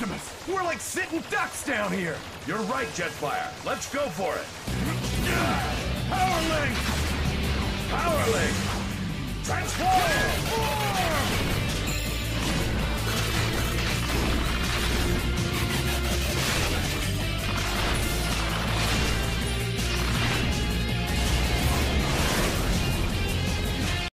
Optimus! We're like sitting ducks down here! You're right, Jetfire. Let's go for it. Power Link! Power Link! Transform!